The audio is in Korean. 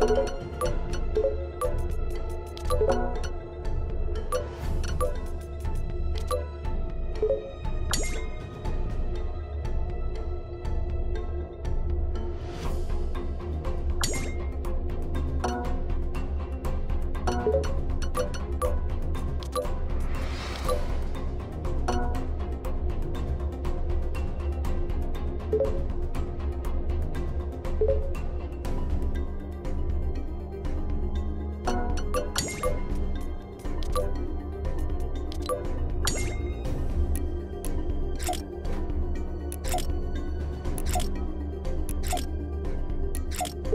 you